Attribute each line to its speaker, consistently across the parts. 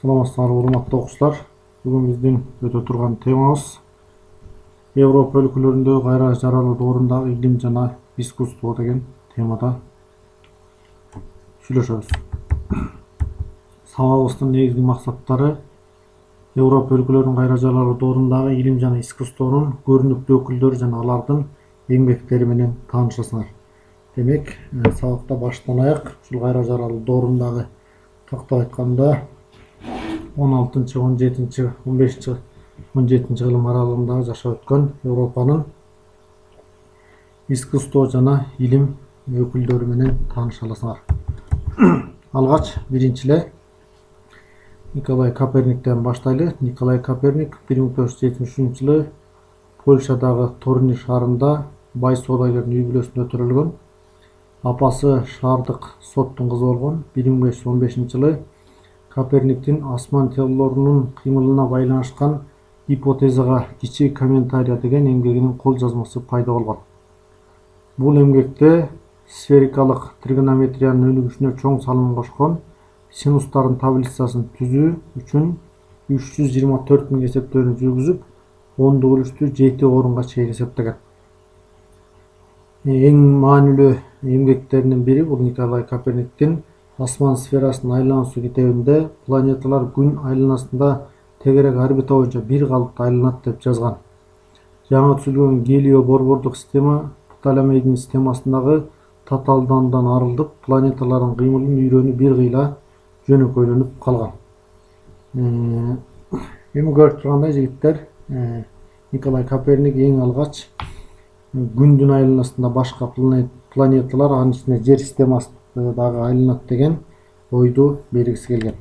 Speaker 1: саламатсыздарбы урматтуу окуучулар бүгүн биздин өтө турган темабыз европа өлкөлөрүндөгү кайра жаралуу доорундагы илим жана искусство деген темада сүйлөшөбүз сабагыбыздын негизги максаттары европа өлкөлөрүнүн кайра жаралуу доорундагы илим жана искусствонун көрүнүктүү өкүлдөрү жана алардын эмгектери менен таанышасыңар демек сабакта баштан аяк ушул кайра жаралуу доорундагы тактап айтканда он алтынчы он жетинчи он бешинчи он жетинчи кылым аралыгында жашап өткөн европанын искусство жана илим өкүлдөрү менен тааныша аласыңар. Алгач биринчи эле николай коперниктен баштайлы. Николай коперник бир миң төрт жүз жетимиш үчүнчү жылы польшадагы торни шаарында бай соодагердин үй бүлөсүндө төрөлгөн апасы шаардык соттун кызы болгон. Бир миң беш жүз он бешинчи жылы коперниктин асман телолорунун кыймылына байланышкан гипотезага кичи комментария деген эмгегинин кол жазмасы пайда болгон. Бул эмгекте сферикалык тригонометриянын өнүгүшүнө чоң салым кошкон синустардын таблицасын түзүү үчүн үч жүз жыйырма төрт миң эсептерин жүргүзүп ондук үлүштү жети орунга чейин эсептеген. Эң маанилүү эмгектеринин бири бул николай коперниктин асман сферасынын айлануусу китебинде планеталар күн айланасында тегерек орбита боюнча бир калыпта айланат деп жазган. Жаңы түзүлгөн гелио борбордук система птолемейдин системасындагы татаалдануудан арылдып планеталардын кыймылын үйрөнүү бир кыйла жөнөкөйлөнүп калган. Эми көрүп тургандай жигиттер николай коперник эң алгач күндүн айланасында башка планеталар анын ичинде жер системасы дагы айланат деген ойду бергиси келген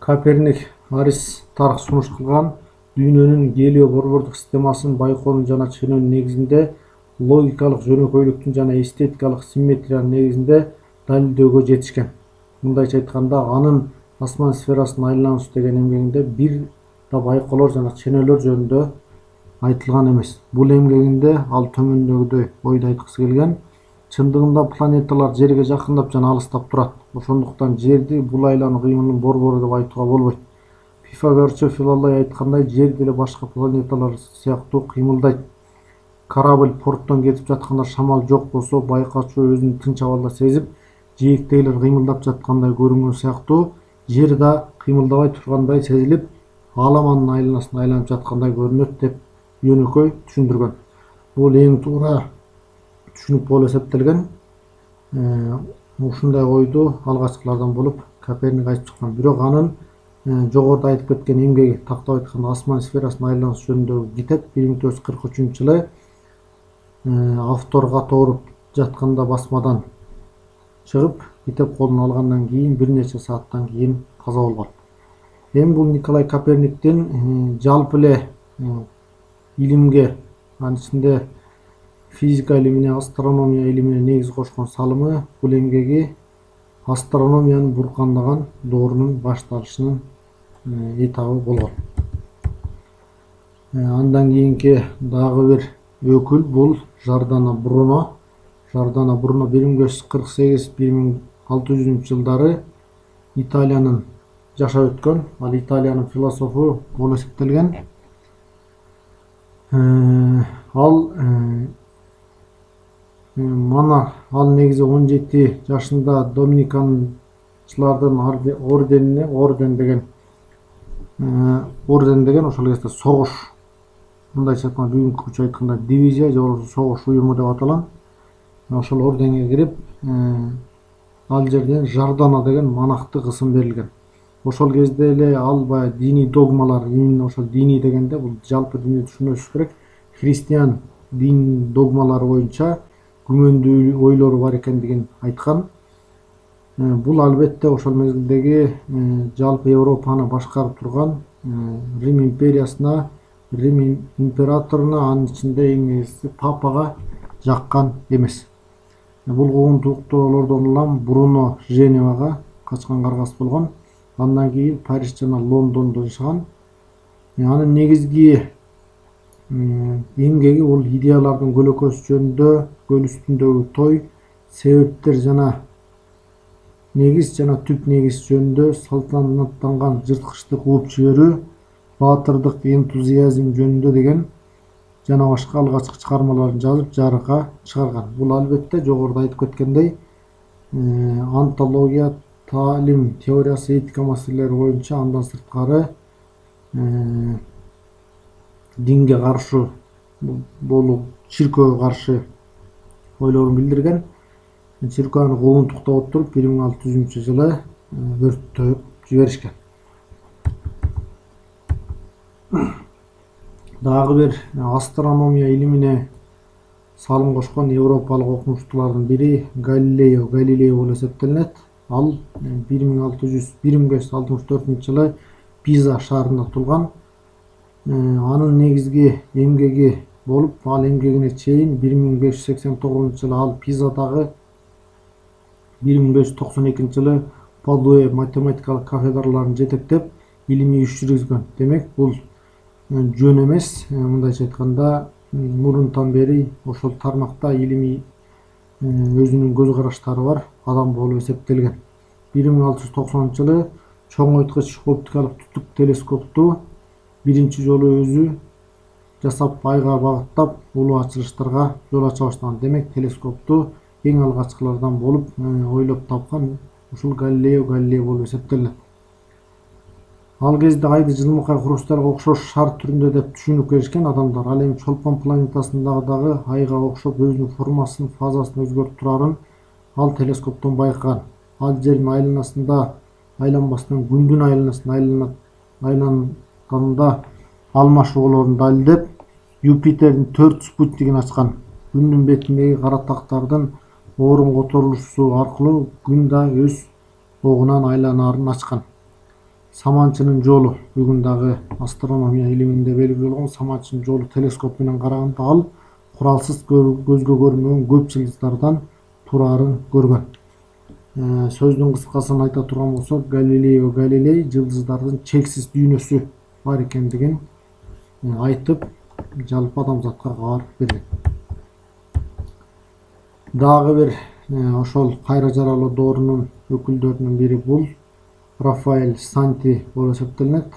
Speaker 1: коперник сунуш кылган дүйнөнүн гелио борбордук системасын байкоонун жана ченөнүн негизинде логикалык жөнөкөйлүктүн жана эстетикалык симметриянын негизинде далилдөөгө жетишкен мындайча айтканда анын асман сферасынын айлануусу деген эмгегинде бир да байкоолор жана ченөлөр жөнүндө айтылган эмес бул эмгегинде ал төмөндөгүдөй ойду айткысы келген чындыгында планеталар жерге жакындап жана алыстап турат. Ошондуктан жерди бул айлануу кыймылынын борбору деп айтууга болбойт. Пифагорчу филолой айткандай жер деле башка планеталар сыяктуу кыймылдайт. Корабль порттон кетип жатканда шамал жок болсо байкоочу өзүн тынч абалда сезип жээктегилер кыймылдап жаткандай көрүнгөн сыяктуу жер да кыймылдабай тургандай сезилип аалам анын айланасында айланып жаткандай көрүнөт деп жөнөкөй түшүндүргөн. Бул эң туура түшүнүк болуп эсептелген э, ушундай ойду алгачкылардан болуп коперник айтып чыккан. Бирок анын э, жогоруда айтып кеткен эмгеги тактап айтканда асман сферасынын айлануусу жөнүндөгү китеп бир миң төрт жүз кырк үчүнчү жылы э, автор кат ооруп жатканда басмадан чыгып китеп колуна алгандан кийин бир нече сааттан кийин каза болгон эми бул николай коперниктин жалпы эле илимге анын ичинде физика илимине астрономия илимине негиз кошкон салымы бул эмгеги астрономиянын буркандаган доорунун башталышынын э, этабы болгон э, андан кийинки дагы бир өкүл бул жардана бруно жардана бруно жүз кырк сегиз бир миң алты жүзүнчү жылдары италиянын жашап өткөн. Ал италиянын философу болуп эсептелген. Э, ал мана ал он жети жашында доминиканчылардын орденине орден деген орден деген ошол кезде согуш. Мындайча айтканда бүгүнкүчө айтканда дивизия же болбосо согуш уюму деп аталган ошол орденге кирип ал жерден жардана деген манактык ысым берилген. Ошол кезде эле ал баягы диний догмалар именно ошол диний дегенде бул жалпы динди түшүнүшүбүз керек. Христиан дин догмалары боюнча күмөндүү ойлору бар экендигин айткан бул албетте ошол мезгилдеги жалпы европаны башкарып турган рим империясына рим императоруна анын ичинде эң негизгиси папага жаккан эмес бул куугунтуктоолордон улам бруно женевага качкан каргас болгон андан кийин париж жана лондондо жашаган анын негизги эмгеги бул идеялардын көлөкөсү жөнүндө көл үстүндөгү той себептер жана негиз жана түп негиз жөнүндө салтанаттанган жырткычты кууп жиберүү баатырдык энтузиазм жөнүндө деген жана башка алгачкы чыгармаларын жазып жарыкка чыгарган. Бул албетте жогоруда айтып кеткендей антология таалим теориясы этика маселелери боюнча андан сырткары динге каршы болуп чиркөөгө каршы ойлорун билдирген. Чиркөө аны куугунтуктап отуруп бир миң алты жүзүнчү жылы өрттөп жиберишкен. Дагы бир астрономия илимине салым кошкон европалык окумуштуулардын бири галилео. Галилей болуп эсептелинет. Ал бир миң алты жүз бир миң беш жүз алтымыш төртүнчү жылы пиза шаарында туулган анын негизги эмгеги болуп ал жүз сексен тогузунчу жылы ал токсон экинчи жылы падуэ математикалык кафедраларын жетектеп илимий иш жүргүзгөн демек бул жөн эмес мындайча айтканда мурунтан бери ошол тармакта илимий өзүнүн көз караштары бар адам болуп эсептелген бир миң алты жүз токсонунчу жылы чоңойткуч оптикалык түтүк телескопту биринчи жолу өзү жасап айга багыттап улуу ачылыштарга жол ача баштаган. Демек телескопту эң алгачкылардан болуп ойлоп тапкан ушул галилео галилей болуп эсептелинет ал кезде айды жылмакай хрустальга окшош шар түрүндө деп түшүнүп келишкен адамдар ал эми чолпон планетасындагы дагы айга окшоп өзүнүн формасын фазасын өзгөртүп турарын ал телескоптон байкаган. Ал жердин айланасында айланбастан күндүн айланасында айланганда алмашуулорун далилдеп юпитердин төрт спутнигин ачкан күндүн бетиндеги кара тактардын орун которулушу аркылуу күн да өз огунан айланаарын ачкан саманчынын жолу бүгүн астрономия илиминде белгилүү болгон саманчынын жолу телескоп менен караганда ал куралсыз көзгө көрүнбөгөн көп жылдыздардан тураарын көргөн э, сөздүн кыскасын айта турган болсок галилео галилей жылдыздардын чексиз дүйнөсү бар экендигин э, айтып жалпы адамзатка кабар берген дагы бир ошол кайра жаралуу доорунун өкүлдөрүнүн бири бул рафаэль санти болуп эсептелинет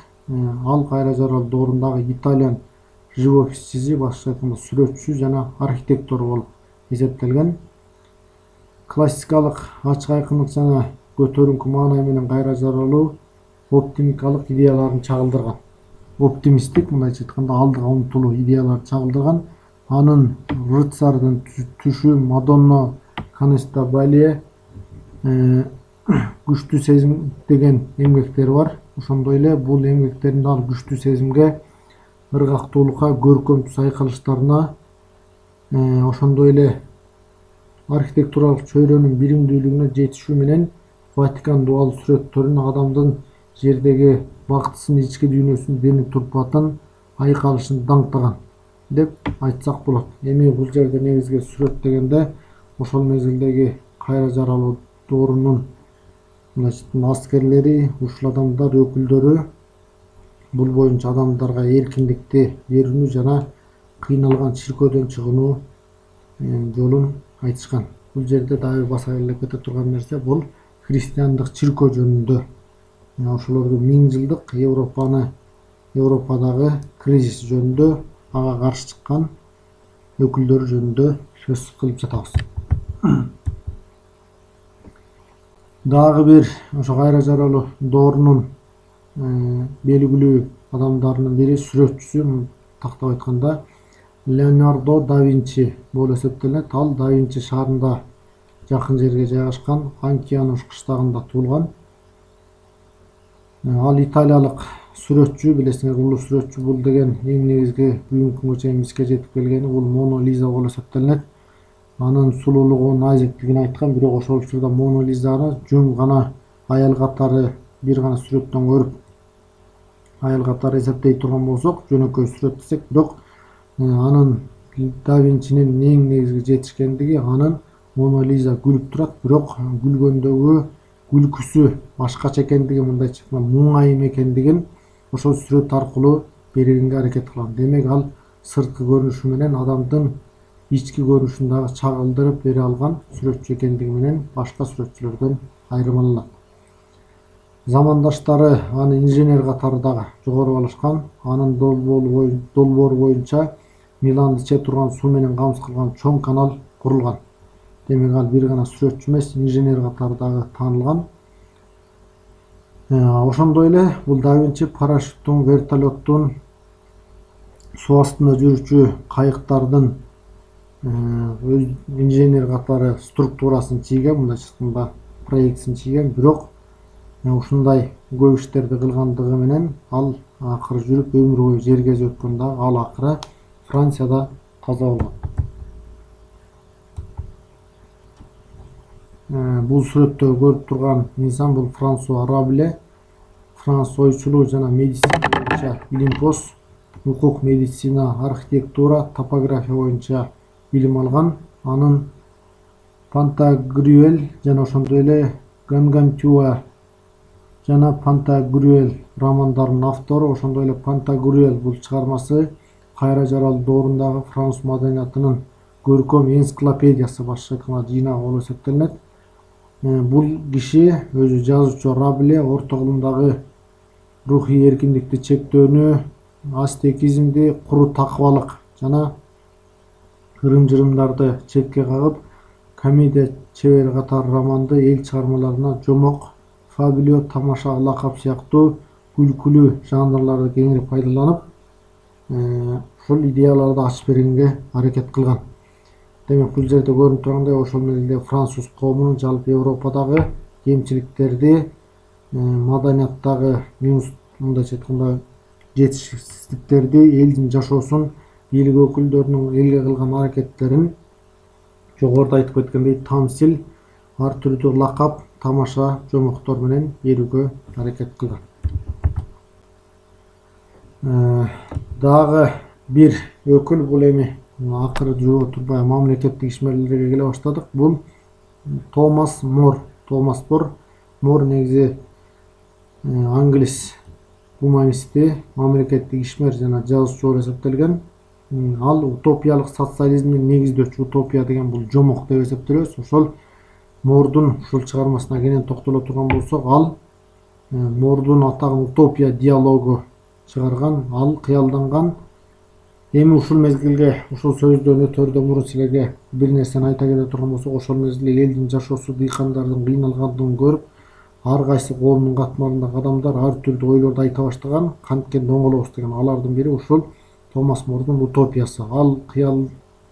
Speaker 1: ал кайра жаралуу доорундагы итальян живописчиси башкача айтканда сүрөтчүсү жана архитектор болуп эсептелген классикалык ачык айкындык жана көтөрүңкү маанай менен кайра жаралуу оптимикалык идеяларын чагылдырган оптимисттик мындайча айтканда алдыга умтулуу идеяларды чагылдырган анын рыцардын түшү мадонна канестабале күчтүү сезим деген эмгектери бар. Ошондой эле бул эмгектеринде ал күчтүү сезимге ыргактуулукка көркөм сайкалыштарына ошондой эле архитектуралык чөйрөнүн биримдүүлүгүнө жетишүү менен ватикан дубал сүрөттөрүн адамдын жердеги бактысын ички дүйнөсүн дене турпатын айкалышын даңктаган деп айтсак болот эми бул жерде негизги дегенде ошол мезгилдеги кайра мындайча айтканда аскерлери ушул адамдар өкүлдөрү бул боюнча адамдарга эркиндикти берүүнү жана кыйналган чиркөөдөн чыгууну жолун айтышкан. Бул жерде дагы баса эле кете турган нерсе бул христиандык чиркөө жөнүндө. Ошолордун миң жылдык европаны европадагы кризис жөнүндө ага каршы чыккан өкүлдөр жөнүндө сөз кылып жатабыз. Дагы бир ошо кайра жаралуу доорунун белгилүү адамдарынын бири сүрөтчүсү тактап айтканда леонардо да винчи болуп эсептелинет. Ал да винчи шаарында жакын жерге жайгашкан анкиануш кыштагында туулган ал италиялык сүрөтчү билесиңер улуу сүрөтчү бул деген эң негизги бүгүнкү күнгө чейин бизге жетип келгени бул моно лиза болуп эсептелинет. Анын сулуулугу назиктигин айткан бирок ошол учурда моно лизаны жөн гана аял катары бир гана сүрөттөн көрүп аял катары эсептей турган болсок жөнөкөй сүрөт десек бирок анын да винчинин эң негизги жетишкендиги анын моно лиза күлүп турат. Бирок күлгөндөгү күлкүсү башкача экендиги мындайча муңайым экендигин ошол сүрөт аркылуу бергенге аракет кылган демек ал сырткы көрүнүшү менен адамдын ички көрүнүшүн дагы чагылдырып бере алган сүрөтчү экендиги менен башка сүрөтчүлөрдөн айырмаланат. Замандаштары аны инженер катары дагы жогору баалашкан анын долбоору боюнча миланды иче турган суу менен камсыз кылган чоң канал курулган. Демек ал бир гана сүрөтчү эмес инженер катары дагы таанылган ошондой эле бул да винчи парашюттун вертолеттун суу астында жүрүүчү кайыктардын инженер катары структурасын чийген мындайча айтканда проектисин чийген бирок ушундай көп иштерди кылгандыгы менен ал акыры жүрүп өмүр бою жер кезип өткөн ал акыры францияда каза болгон бул сүрөттө көрүп турган инсан бул франсуа рабле франс ойчулуу жана медицина боюнча илимпоз укук медицина архитектура топография боюнча билим алган. Анын пантагрюэль жана ошондой эле гангантюа жана пантагрюэль романдарынын автору ошондой эле пантагрюэль бул чыгармасы кайра жаралуу доорундагы француз маданиятынын көркөм энциклопедиясы айтканда жыйнагы болуп эсептелинет. э, бул киши өзү жазуучу рабле орто кылымдагы рухий эркиндикти чектөөнү астекизмди куру такыбалык жана ырым жырымдарды четке кагып комедия чебери катары романды эл чыгармаларына жомок фабулио тамаша лакап сыяктуу күлкүлүү жанрларды кеңири пайдаланып ушул идеяларды ачып бергенге аракет кылган демек бул жерде көрүнүп тургандай ошол мезгилде француз коомунун жалпы европадагы кемчиликтерди маданияттагы минус мындайча айтканда жетишсиздиктерди элдин жашоосун бийлик өкүлдөрүнүн элге кылган аракеттерин жогоруда айтып кеткендей тамсил ар түрдүү лакап тамаша жомоктор менен берүүгө аракет кылган дагы бир өкүл бул эми акыры жүрүп турбай мамлекеттик ишмерлерге келе баштадык бул томас мор томас мор мор негизи англис гуманисти мамлекеттик ишмер жана жазуучу болуп эсептелген ал утопиялык социализмди негиздөөчү утопия деген бул жомок деп эсептелебиз ошол мордун ушул чыгармасына кенен токтоло турган болсок ал мордун атагын утопия диалогу чыгарган ал кыялданган эми ушул мезгилге ушул сөздөн өтөрдөн мурун силерге бир нерсени айта кете турган болсок ошол мезгилде элдин жашоосу дыйкандардын кыйналгандыгын көрүп ар кайсы коомдун катмарындагы адамдар ар түрдүү ойлорду айта баштаган канткенде оңолобуз деген алардын бири ушул томас мордун утопиясы ал кыял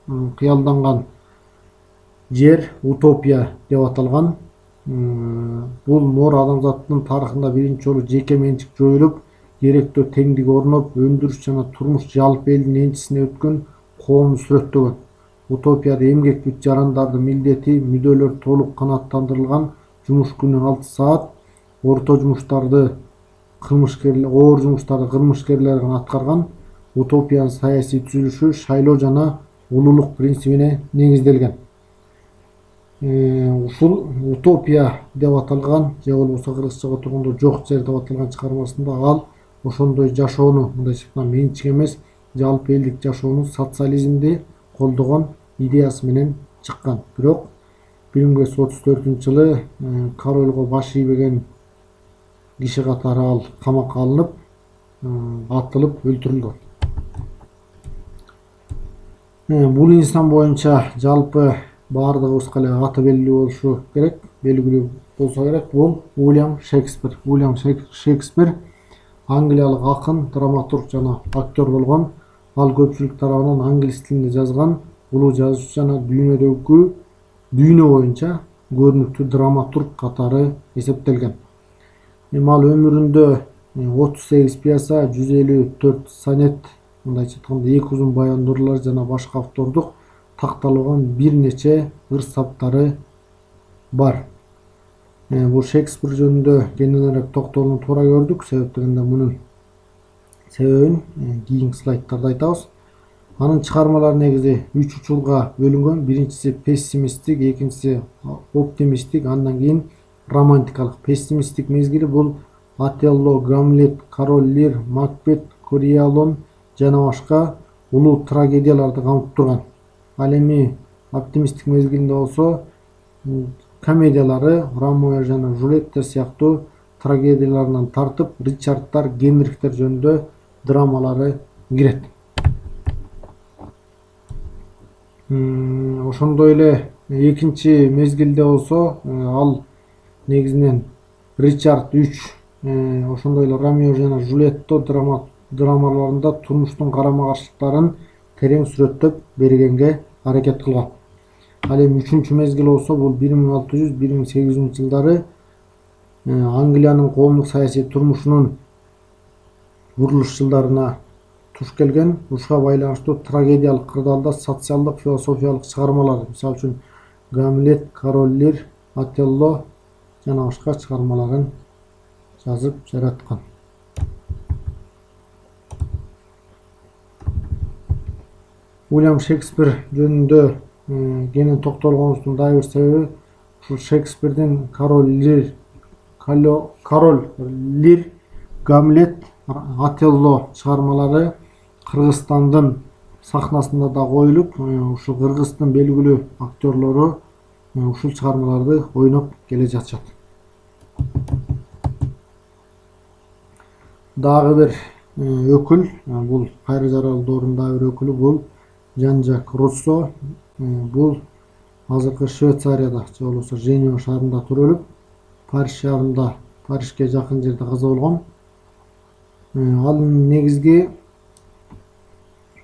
Speaker 1: кыялданган жер утопия деп аталган бул мор адамзаттын тарыхында биринчи жолу жеке менчик жоюлуп керектөө теңдик орноп өндүрүш жана турмуш жалпы элдин энчисине өткөн коомду сүрөттөгөн утопияда эмгек бүт жарандардын милдети мүдөлөр толук канааттандырылган жумуш күнү алты саат орто жумуштарды кылмышкерлер оор жумуштарды кылмышкерлер гана аткарган утопиянын саясий түзүлүшү шайлоо жана улуулук принцибине негизделген ушул утопия деп аталган же болбосо кыргызчага тургондо жок жер деп аталган чыгармасында ал ошондой жашоону мындайча айтканда менчик эмес жалпы элдик жашоону социализмди колдогон идеясы менен чыккан. Бирок жүз отуз төртүнчү жылы э, корольго баш ийбеген киши катары ал камакка алынып э, атылып өлтүрүлгөн. Бул инсан боюнча жалпы баардыгыбызга эле аты белгилүү болушу керек белгилүү болсо керек. Бул уильям шекспир. Уильям шекспир англиялык акын драматург жана актер болгон ал көпчүлүк тарабынан англис тилинде жазган улуу жазуучу жана дүйнөдөгү дүйнө боюнча көрүнүктүү драматург катары эсептелген эми ал өмүрүндө отуз сегиз пьеса жүз элүү төрт сонет мындайча айтканда эки узун баяндоолор жана башка автордук такталган бир нече ыр саптары бар. Бул шекспир жөнүндө кененирээк токтолууну туура көрдүк. Себеп дегенде мунун себебин э, кийинки слайдтарда айтабыз. Анын чыгармалары негизи үч учурга бөлүнгөн. Биринчиси пессимисттик экинчиси оптимисттик андан кийин романтикалык пессимисттик мезгили бул. Отелло гамлет король лир макбет кориалон жана башка улуу трагедияларды камтып турган. Ал эми оптимисттик мезгилинде болсо комедиялары ромео жана жюлеттер сыяктуу трагедияларынан тартып ричардтар генрихтер жөнүндө драмалары кирет ошондой эле экинчи мезгилде болсо ал негизинен ричард үч ошондой эле ромео жана жюлетто драмаларында турмуштун карама каршылыктарын терең сүрөттөп бергенге аракет кылган. Алты жүз бир миң сегиз жүзүнчү жылдары англиянын коомдук саясий турмушунун бурулуш жылдарына туш келген ушуга байланыштуу трагедиялык кырдаалда социалдык философиялык чыгармалар мисалы үчүн гамлет король отелло жана башка чыгармаларын жазып жараткан уильям шекспир жөнүндө кенен токтолгонубуздун дагы бир себеби ушул шекспирдин король лир король лир гамлет отелло чыгармалары кыргызстандын сахнасында да коюлуп ушул кыргыздын белгилүү актерлору ушул чыгармаларды ойноп келе жатышат дагы бир өкүл бул кайра жаралуу доорунун дагы бир өкүлү бул жан жак руссо бул азыркы швейцарияда же болбосо женева шаарында төрөлүп париж шаарында парижге жакын жерде каза болгон. Ал негизги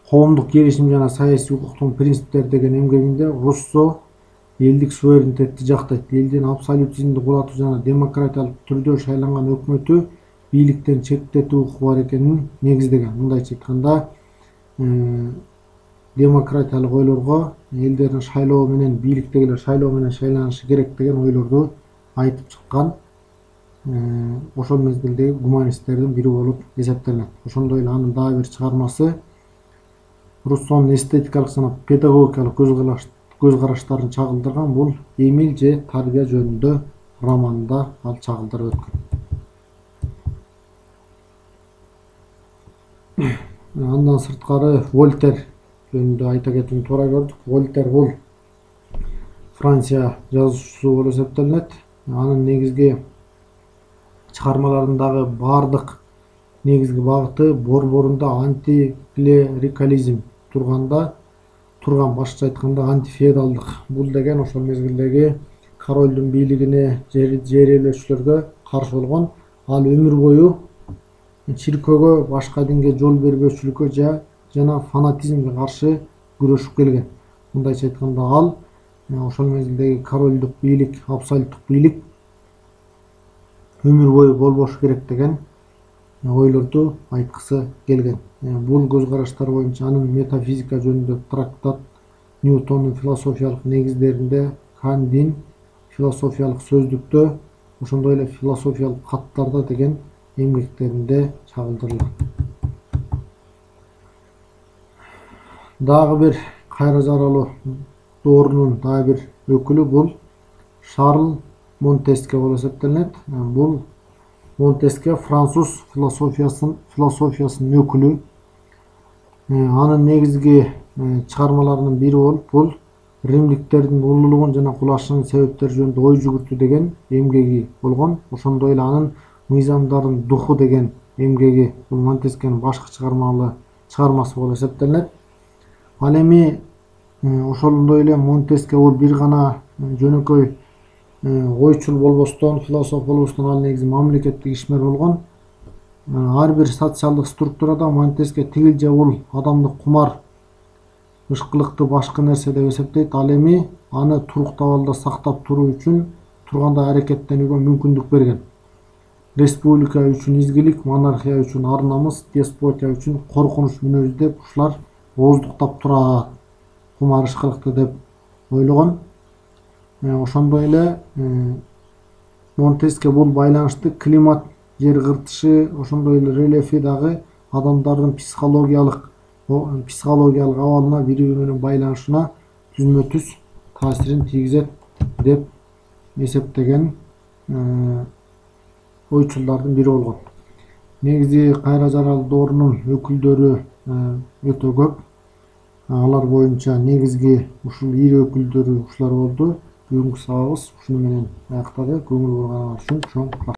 Speaker 1: коомдук келишим жана саясий укуктун принциптери деген эмгегинде руссо элдик суверенитетти жактайт. Элдин абсолютизмди кулатуу жана демократиялык түрдө шайланган өкмөтү бийликтен четтетүү укугу бар экенин негиздеген. Мындайча айтканда демократиялык ойлорго элдердин шайлоо менен бийликтегилер шайлоо менен шайланышы керек деген ойлорду айтып чыккан ошол мезгилдеги гуманисттердин бири болуп эсептелинет ошондой эле анын дагы бир чыгармасы руссонун эстетикалык жана педагогикалык көз караштарын чагылдырган бул эмиль же тарбия жөнүндө романында ал чагылдырып өткөн андан сырткары вольтер жөнүндө айта кетүүнү туура көрдүк вольтер бул франция жазуучусу болуп эсептелинет анын негизги чыгармаларындагы баардык негизги багыты борборунда антиклерикализм турганда турган башкача айтканда антифеодалдык. Бул деген ошол мезгилдеги королдун бийлигине жер ээлөөчүлөргө каршы болгон ал өмүр бою чиркөөгө башка динге жол бербөөчүлүккө жана фанатизмге каршы күрөшүп келген. Мындайча айтканда ал ошол мезгилдеги королдук бийлик абсолюттук бийлик өмүр бою болбошу керек деген ойлорду айткысы келген. Бул көз караштар боюнча анын метафизика жөнүндө трактат ньютондун философиялык негиздеринде кандин философиялык сөздүктө ошондой эле философиялык каттарда деген эмгектеринде чагылдырылган. Дагы бир кайра жаралуу доорунун дагы бир өкүлү бул шарль монтеске болуп эсептелинет. Бул монтеске француз философиясынын өкүлү анын негизги чыгармаларынын бири болуп бул римдиктердин улуулугун жана кулашынын себептери жөнүндө ой жүгүртүү деген эмгеги болгон. Ошондой эле анын мыйзамдардын духу деген эмгеги бул монтескенин башкы чыгармасы болуп эсептелинет. Ал эми ошондой эле монтеске бул бир гана жөнөкөй ойчул болбостон философ болбостон ал негизи мамлекеттик ишмер болгон ар бир социалдык структурада монтеске тигил же бул адамды кумар ышкылыкты башкы нерсе деп эсептейт. Ал эми аны турук табалда сактап туруу үчүн тургандай аракеттенүүгө мүмкүндүк берген. Республика үчүн изгилик монархия үчүн ар намыс деспотия үчүн коркунуч мүнөзү деп ушулар ооздуктап турат кумар ышкылыкты деп ойлогон. Ошондой эле монтеске бул байланышты климат жер кыртышы ошондой эле рельефи дагы адамдардын психологиялык психологиялык абалына бири бири менен байланышына түзмө түз таасирин тийгизет деп эсептеген ойчулдардын бири болгон. Негизи кайра жаралуу доорунун өкүлдөрү өтө көп. Алар боюнча негизги ушул ири өкүлдөрү ушулар болду. Бүгүнкү сабагыбыз ушуну менен аяктады. Көңүл бурганыңар үчүн чоң рахмат